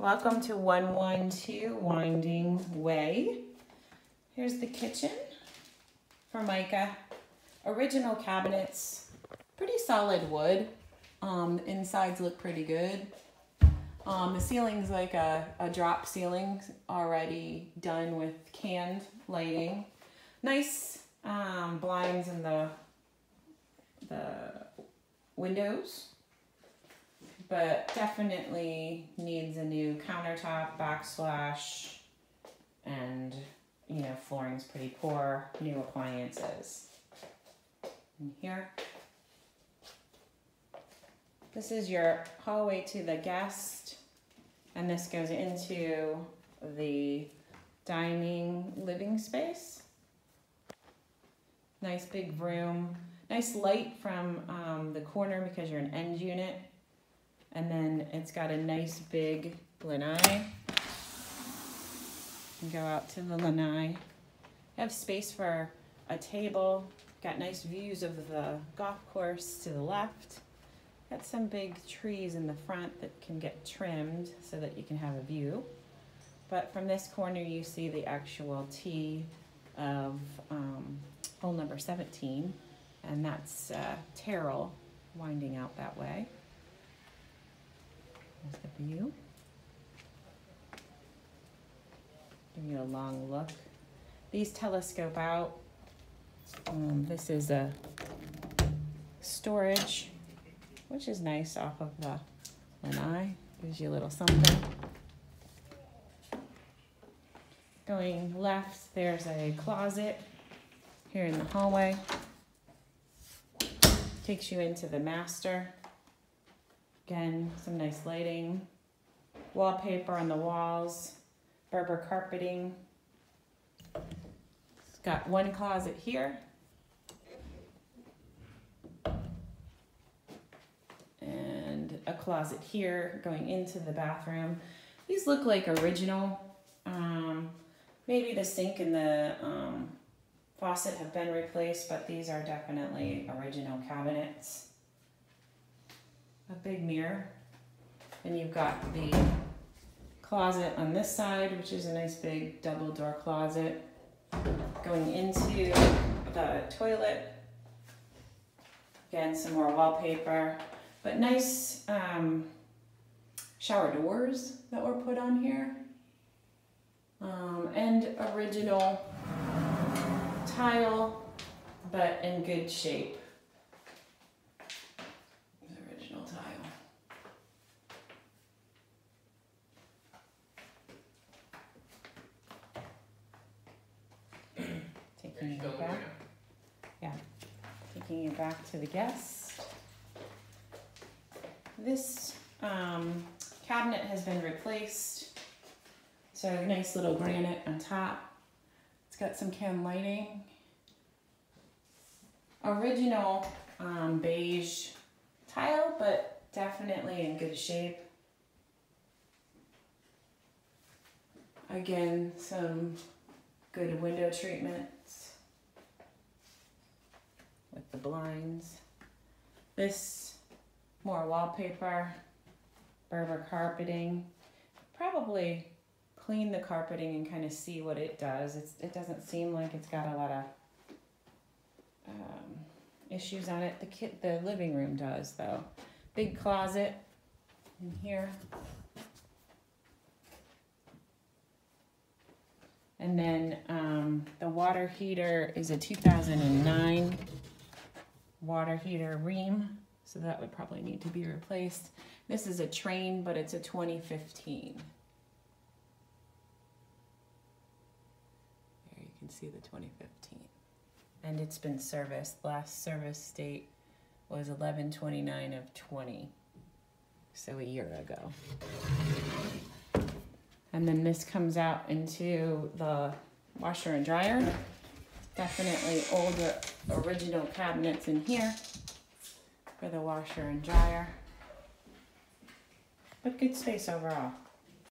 Welcome to 112 Winding Way. Here's the kitchen for Micah. Original cabinets, pretty solid wood. Um, insides look pretty good. Um, the ceiling's like a, a drop ceiling already done with canned lighting. Nice um, blinds in the, the windows but definitely needs a new countertop, backsplash, and you know, flooring's pretty poor, new appliances. In here, this is your hallway to the guest, and this goes into the dining living space. Nice big room, nice light from um, the corner because you're an end unit and then it's got a nice big lanai. Go out to the lanai. Have space for a table. Got nice views of the golf course to the left. Got some big trees in the front that can get trimmed so that you can have a view. But from this corner you see the actual tee of um, hole number 17 and that's uh, Terrell winding out that way. There's the view. Give you a long look. These telescope out. Um, this is a storage, which is nice off of the lanai. Gives you a little something. Going left, there's a closet here in the hallway. Takes you into the master. Again, some nice lighting, wallpaper on the walls, Berber carpeting. It's got one closet here. And a closet here going into the bathroom. These look like original. Um, maybe the sink and the um, faucet have been replaced, but these are definitely original cabinets a big mirror. And you've got the closet on this side, which is a nice big double door closet. Going into the toilet. Again, some more wallpaper, but nice um, shower doors that were put on here. Um, and original tile, but in good shape. Taking you back. Yeah, taking you back to the guest. This um, cabinet has been replaced. So nice little granite on top. It's got some can lighting. Original um, beige tile, but definitely in good shape. Again, some good window treatments with the blinds. This, more wallpaper, Berber carpeting. Probably clean the carpeting and kind of see what it does. It's, it doesn't seem like it's got a lot of um, issues on it. The kit, the living room does though. Big closet in here. And then um, the water heater is a 2009 water heater Rheem. So that would probably need to be replaced. This is a Trane, but it's a 2015. There you can see the 2015. And it's been serviced. Last service date was 1129 of 20. So a year ago. And then this comes out into the washer and dryer. Definitely older original cabinets in here for the washer and dryer. But good space overall.